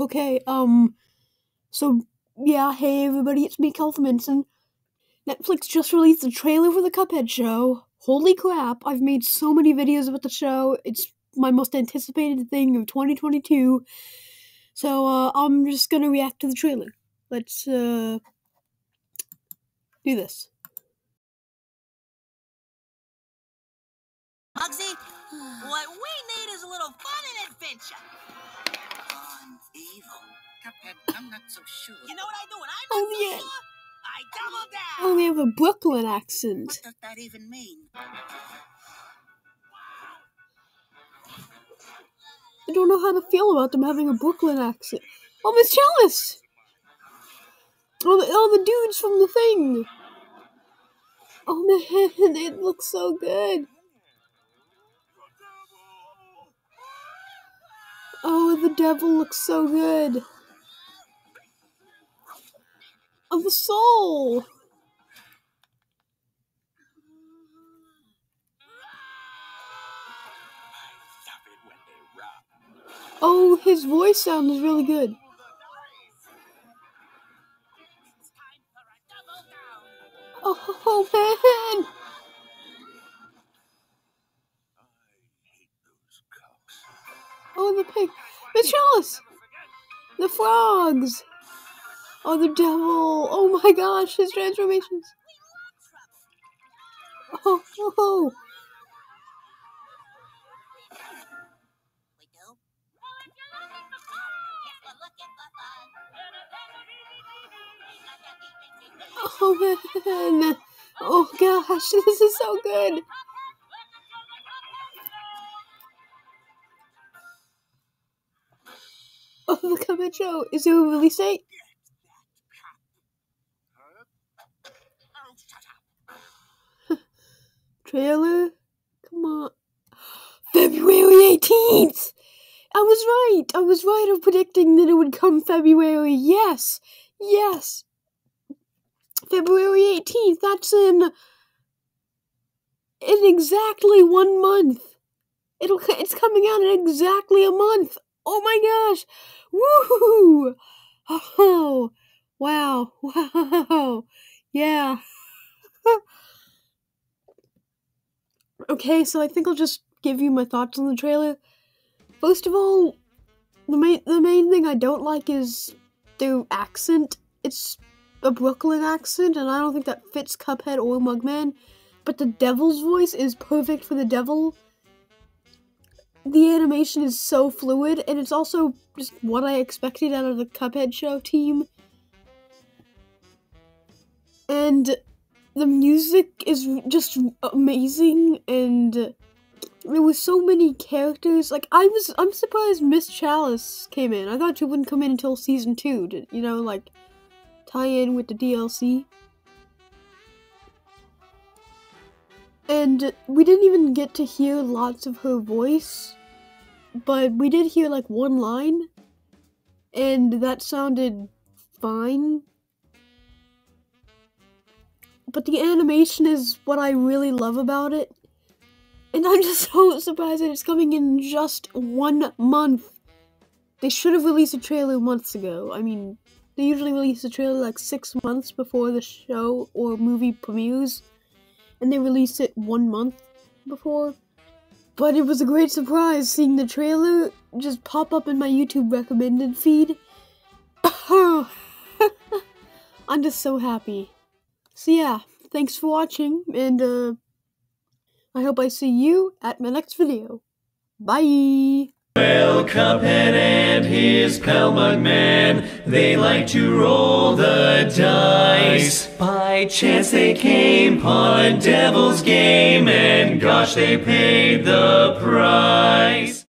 Okay, um, so yeah, hey everybody, it's me, Calvin Benson. Netflix just released a trailer for the Cuphead show. Holy crap, I've made so many videos about the show. It's my most anticipated thing of 2022. So, uh, I'm just gonna react to the trailer. Let's, uh, do this. Bugsy, what we need is a little fun and adventure. On evil. Cuphead, I'm not so sure. You know what I do when I'm Oh, not so yeah. sure? I double down. Oh, they have a Brooklyn accent. What does that even mean? I don't know how to feel about them having a Brooklyn accent. Oh, Miss Chalice! Oh, the, oh, the dudes from the thing! Oh man, it looks so good. Oh, the devil looks so good. Oh, the soul! Oh, his voice sound is really good. Oh, oh man! Oh, the pig, the chalice, the frogs. Oh, the devil! Oh my gosh, his transformations. Oh, oh, do? oh man! Oh gosh, this is so good. Oh, the Cuphead show. Is a release date? Trailer? Come on. February 18th! I was right! I was right of predicting that it would come February. Yes! Yes! February 18th. That's in. in exactly one month. It'll. It's coming out in exactly a month. Oh my gosh! Woohoo! Oh! Wow! Wow! Yeah! Okay, so I think I'll just give you my thoughts on the trailer. First of all, the main the main thing I don't like is the accent. It's a Brooklyn accent, and I don't think that fits Cuphead or Mugman. But the devil's voice is perfect for the devil. The animation is so fluid, and it's also just what I expected out of the Cuphead show team. And the music is just amazing and there was so many characters. Like i was i'm surprised miss chalice came in. I thought she wouldn't come in until season two to you know like tie in with the dlc and we didn't even get to hear lots of her voice but we did hear like one line and that sounded fine but the animation is what I really love about it. And I'm just so surprised that it's coming in just one month. They should have released a trailer months ago. I mean, they usually release a trailer like six months before the show or movie premieres, and they released it one month before. But it was a great surprise seeing the trailer just pop up in my YouTube recommended feed. I'm just so happy. So yeah, thanks for watching, and uh, I hope I see you at my next video. Bye! Well, Cuphead and his pal Mugman, they like to roll the dice. By chance they came upon a devil's game, and gosh, they paid the price.